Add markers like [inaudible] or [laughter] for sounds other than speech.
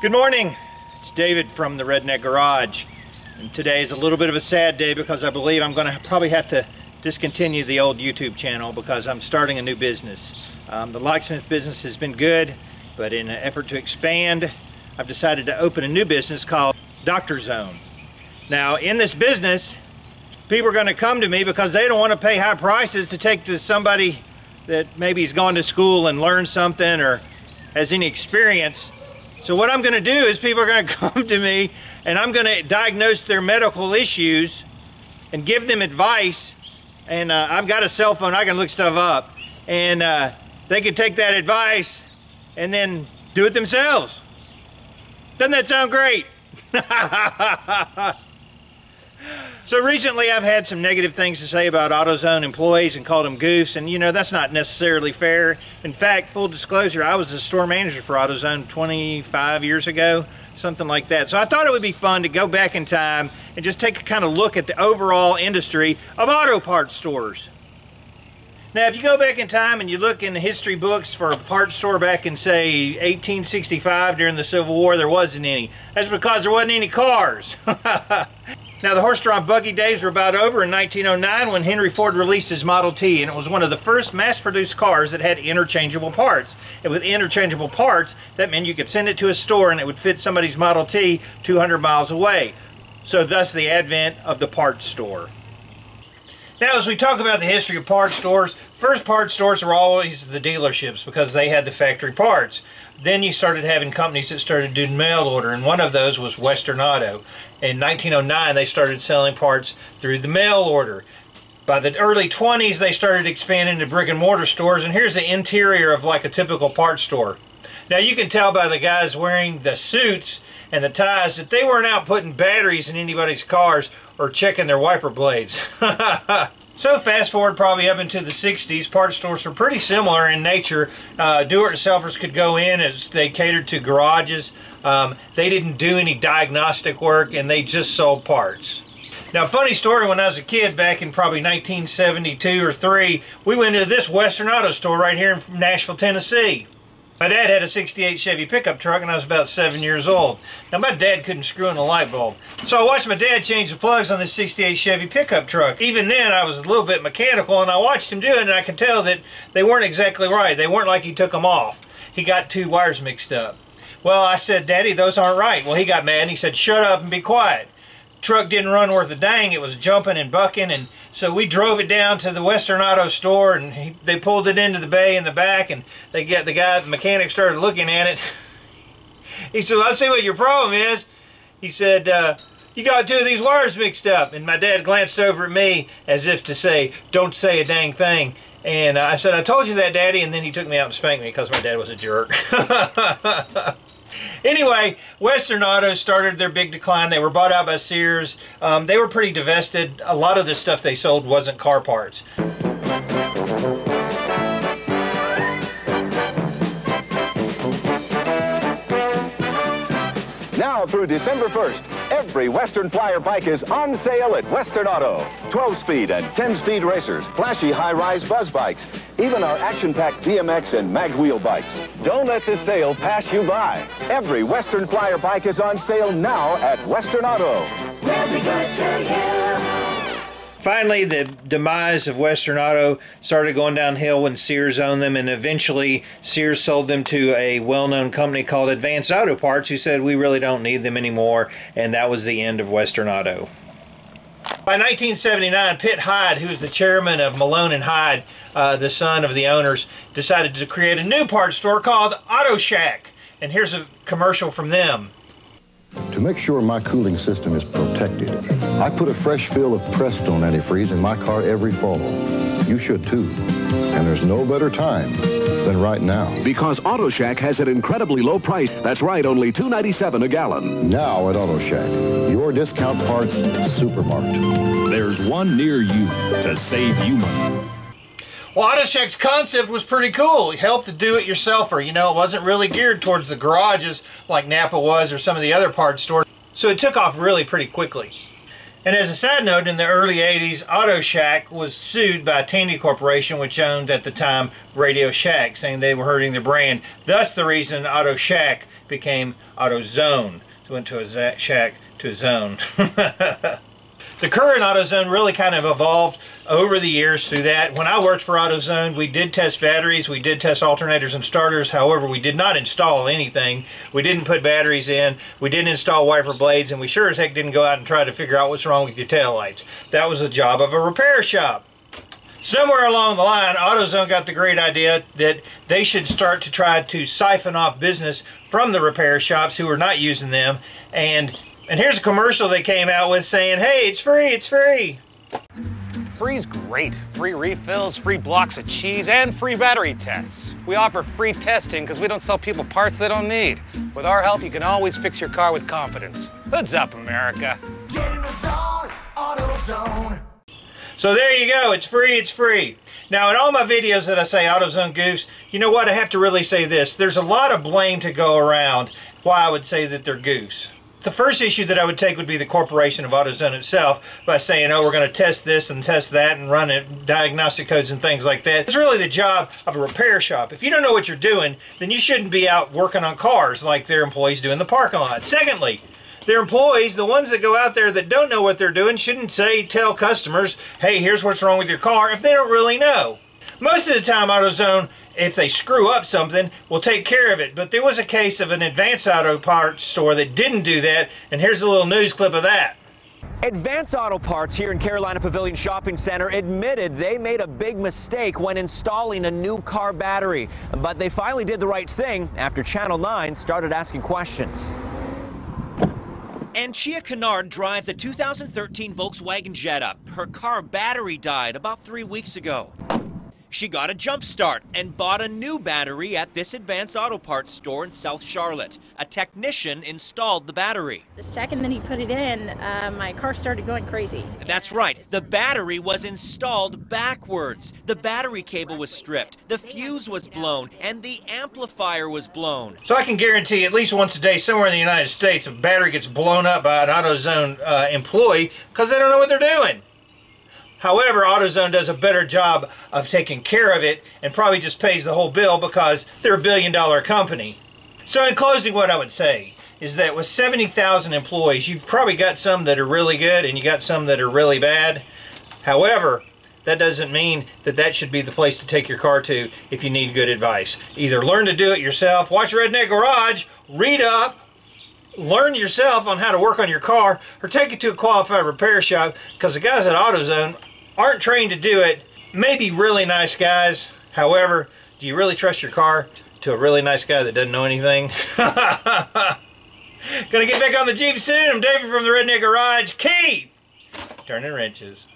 Good morning. It's David from the Redneck Garage. And today is a little bit of a sad day because I believe I'm going to probably have to discontinue the old YouTube channel because I'm starting a new business. Um, the locksmith business has been good, but in an effort to expand, I've decided to open a new business called Doctor Zone. Now, in this business, people are going to come to me because they don't want to pay high prices to take to somebody that maybe has gone to school and learned something or has any experience. So what I'm going to do is people are going [laughs] to come to me and I'm going to diagnose their medical issues and give them advice. And uh, I've got a cell phone, I can look stuff up. And uh, they can take that advice and then do it themselves. Doesn't that sound great? [laughs] So recently I've had some negative things to say about AutoZone employees and called them goofs and you know that's not necessarily fair. In fact, full disclosure, I was a store manager for AutoZone 25 years ago, something like that. So I thought it would be fun to go back in time and just take a kind of look at the overall industry of auto parts stores. Now, if you go back in time and you look in the history books for a parts store back in, say, 1865 during the Civil War, there wasn't any. That's because there wasn't any cars. [laughs] Now the horse-drawn buggy days were about over in 1909 when Henry Ford released his Model T and it was one of the first mass-produced cars that had interchangeable parts. And with interchangeable parts, that meant you could send it to a store and it would fit somebody's Model T 200 miles away. So thus the advent of the parts store. Now, as we talk about the history of parts stores, first parts stores were always the dealerships because they had the factory parts. Then you started having companies that started doing mail order, and one of those was Western Auto. In 1909, they started selling parts through the mail order. By the early 20s, they started expanding to brick and mortar stores, and here's the interior of like a typical parts store. Now you can tell by the guys wearing the suits and the ties that they weren't out putting batteries in anybody's cars or checking their wiper blades. [laughs] so fast forward probably up into the 60s, parts stores were pretty similar in nature. Uh, Do-it-yourselfers could go in as they catered to garages. Um, they didn't do any diagnostic work and they just sold parts. Now, funny story, when I was a kid back in probably 1972 or 3, we went into this Western Auto store right here in Nashville, Tennessee. My dad had a 68 Chevy pickup truck and I was about seven years old. Now my dad couldn't screw in a light bulb. So I watched my dad change the plugs on this 68 Chevy pickup truck. Even then I was a little bit mechanical and I watched him do it and I could tell that they weren't exactly right. They weren't like he took them off. He got two wires mixed up. Well, I said, Daddy, those aren't right. Well, he got mad and he said, shut up and be quiet truck didn't run worth a dang. It was jumping and bucking, and so we drove it down to the Western Auto store, and he, they pulled it into the bay in the back, and they get the guy, the mechanic, started looking at it. [laughs] he said, "I see what your problem is." He said, uh, "You got two of these wires mixed up." And my dad glanced over at me as if to say, "Don't say a dang thing." And I said, "I told you that, Daddy." And then he took me out and spanked me because my dad was a jerk. [laughs] Anyway, Western Auto started their big decline. They were bought out by Sears. Um, they were pretty divested. A lot of the stuff they sold wasn't car parts. Through December 1st, every Western Flyer bike is on sale at Western Auto. 12-speed and 10-speed racers, flashy high-rise buzz bikes, even our action-packed BMX and mag wheel bikes. Don't let this sale pass you by. Every Western Flyer bike is on sale now at Western Auto. We'll Finally, the demise of Western Auto started going downhill when Sears owned them, and eventually Sears sold them to a well-known company called Advance Auto Parts, who said, we really don't need them anymore, and that was the end of Western Auto. By 1979, Pitt Hyde, who was the chairman of Malone and Hyde, uh, the son of the owners, decided to create a new parts store called Auto Shack. And here's a commercial from them. To make sure my cooling system is protected, I put a fresh fill of Prestone antifreeze in my car every fall. You should too. And there's no better time than right now. Because Auto Shack has an incredibly low price. That's right, only $2.97 a gallon. Now at Auto Shack, your discount parts supermarket. There's one near you to save you money. Well, AutoShack's concept was pretty cool. It helped the do-it-yourselfer. You know, it wasn't really geared towards the garages like Napa was or some of the other parts stores. So it took off really pretty quickly. And as a side note, in the early 80s, Auto Shack was sued by Tandy Corporation, which owned at the time Radio Shack, saying they were hurting the brand. Thus the reason Auto Shack became AutoZone. So went to a shack to a zone. [laughs] the current AutoZone really kind of evolved over the years through that. When I worked for AutoZone, we did test batteries, we did test alternators and starters. However, we did not install anything. We didn't put batteries in, we didn't install wiper blades, and we sure as heck didn't go out and try to figure out what's wrong with your tail lights. That was the job of a repair shop. Somewhere along the line, AutoZone got the great idea that they should start to try to siphon off business from the repair shops who are not using them and and here's a commercial they came out with saying, hey, it's free, it's free. Free's great. Free refills, free blocks of cheese, and free battery tests. We offer free testing because we don't sell people parts they don't need. With our help, you can always fix your car with confidence. Hoods up, America. Get in the zone, AutoZone. So there you go, it's free, it's free. Now in all my videos that I say AutoZone Goose, you know what, I have to really say this. There's a lot of blame to go around why I would say that they're goose the first issue that I would take would be the corporation of AutoZone itself by saying, oh, we're going to test this and test that and run it, diagnostic codes and things like that. It's really the job of a repair shop. If you don't know what you're doing, then you shouldn't be out working on cars like their employees do in the parking lot. Secondly, their employees, the ones that go out there that don't know what they're doing, shouldn't say, tell customers, hey, here's what's wrong with your car if they don't really know. Most of the time, AutoZone if they screw up something, we'll take care of it. But there was a case of an Advance Auto Parts store that didn't do that, and here's a little news clip of that. Advance Auto Parts here in Carolina Pavilion Shopping Center admitted they made a big mistake when installing a new car battery. But they finally did the right thing after Channel 9 started asking questions. And Chia Kennard drives a 2013 Volkswagen Jetta. Her car battery died about three weeks ago. She got a jump start and bought a new battery at this Advance Auto Parts store in South Charlotte. A technician installed the battery. The second that he put it in, uh, my car started going crazy. That's right. The battery was installed backwards. The battery cable was stripped, the fuse was blown, and the amplifier was blown. So I can guarantee at least once a day somewhere in the United States a battery gets blown up by an AutoZone uh, employee because they don't know what they're doing. However, AutoZone does a better job of taking care of it and probably just pays the whole bill because they're a billion dollar company. So in closing, what I would say is that with 70,000 employees, you've probably got some that are really good and you got some that are really bad. However, that doesn't mean that that should be the place to take your car to if you need good advice. Either learn to do it yourself, watch Redneck Garage, read up, learn yourself on how to work on your car, or take it to a qualified repair shop because the guys at AutoZone aren't trained to do it. may be really nice guys. However, do you really trust your car to a really nice guy that doesn't know anything? [laughs] Gonna get back on the Jeep soon. I'm David from the Redneck Garage. Keep turning wrenches.